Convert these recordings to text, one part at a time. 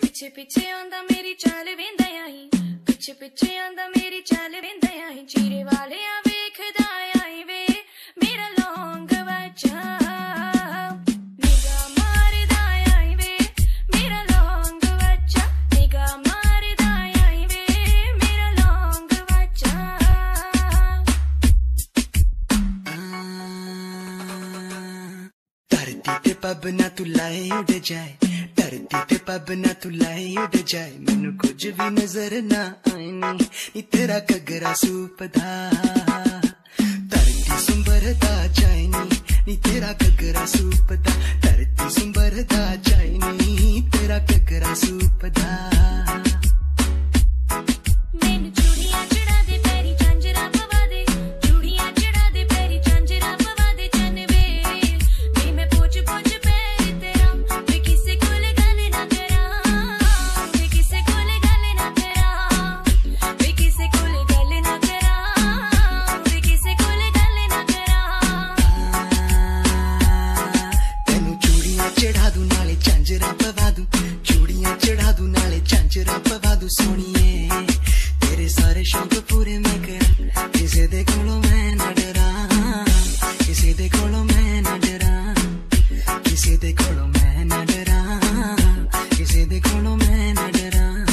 ਪਿੱਛੇ ਪਿੱਛੇ ਆਉਂਦਾ ਮੇਰੀ ਚਾਲ ਵੇਂਦਾ ਆਈ ਪਿੱਛੇ ਪਿੱਛੇ ਆਉਂਦਾ ਮੇਰੀ ਚਾਲ ਵੇਂਦਾ ਆਈ ਚੀਰੇ ਵਾਲਿਆ ਵੇਖਦਾ ਆਈ ਵੇ ਮੇਰਾ ਲੌਂਗ ਵਚਾ ਨਿਗਾ ਮਾਰਦਾ ਆਈ ਵੇ ਮੇਰਾ ਲੌਂਗ ਵਚਾ ਨਿਗਾ ਮਾਰਦਾ ਆਈ ਵੇ ਮੇਰਾ ਲੌਂਗ ਵਚਾ ਧਰਤੀ ਤੇ ਪੱਬ ਨਾ ਤੂੰ ਲਾਏ ਉੱਡ ਜਾਏ ਧਰਤੀ ਤੇ ਪੱਬ ਨਾ ਤੂੰ ਲਾਏ ਉੱਡ ਜਾਏ ਮੈਨੂੰ ਕੁਝ ਵੀ ਨਜ਼ਰ ਨਾ ਆਏ ਨੀ ਨੀ ਤੇਰਾ ਘੱਗਰਾ ਸੂਪਦਾ ਧਰਤੀ ਸੁੰਬਰਦਾ ਜਾਏ ਨੀ ਨੀ ਤੇਰਾ ਘੱਗਰਾ ਸੂਪਦਾ ਧਰਤੀ ਨਾਲੇ ਝਾਂਜਰਾਂ ਪਵਾ ਦੂੰ ਚੂੜੀਆਂ ਚੜਾ ਦੂੰ ਨਾਲੇ ਝਾਂਜਰਾਂ ਪਵਾ ਦੂੰ ਸੋਣੀਏ ਤੇਰੇ ਸਾਰੇ ਸ਼ੌਂਕ ਪੂਰੇ ਮੈਂ ਕਰਾਂ ਕਿਸੇ ਦੇ ਕੋਲੋਂ ਮੈਂ ਨਾ ਡਰਾਂ ਕਿਸੇ ਦੇ ਕੋਲੋਂ ਮੈਂ ਨਾ ਡਰਾਂ ਕਿਸੇ ਦੇ ਕੋਲੋਂ ਮੈਂ ਨਾ ਡਰਾਂ ਕਿਸੇ ਦੇ ਕੋਲੋਂ ਮੈਂ ਨਾ ਡਰਾਂ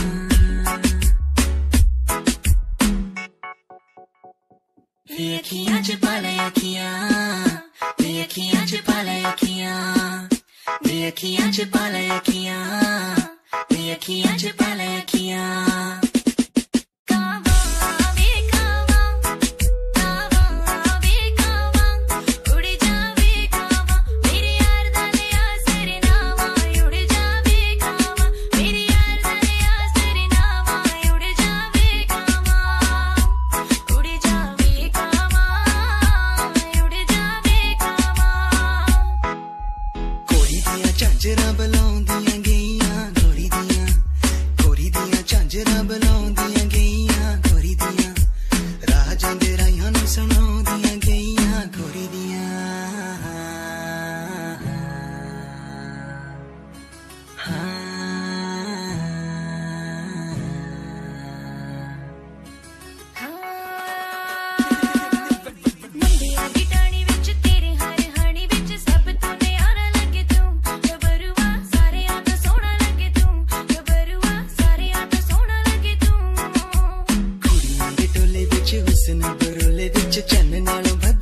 ਵੇ ਅੱਖੀਆਂ ਚ ਪਾ ਲੈ ਅੱਖੀਆਂ ਵੇ ਅੱਖੀਆਂ ਚ ਪਾ ਲੈ ਅੱਖੀਆਂ ਵੇ ਅੱਖੀਆਂ ਚ ਪਾ ਲੈ ਅੱਖੀਆਂ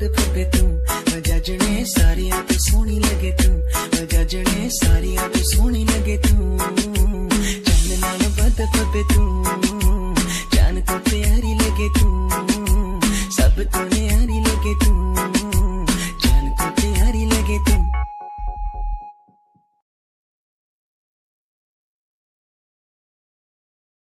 ਨਾਲੋਂ ਵੱਧ ਫੱਬੇ ਤੂੰ ਵਜਾਜਣੇ ਸਾਰੀਆਂ ਤੋਂ ਸੋਹਣੀ ਲੱਗੇ ਤੂੰ ਵਜਾਜਣੇ ਸਾਰੀਆਂ ਤੋਂ ਸੋਹਣੀ ਲੱਗੇ ਤੂੰ ਚੰਨ ਨਾਲੋਂ ਵੱਧ ਫੱਬੇ ਤੂੰ ਜਾਨ ਤੋਂ ਪਿਆਰੀ ਲੱਗੇ ਤੂੰ ਸਭ ਤੋਂ ਨਿਆਰੀ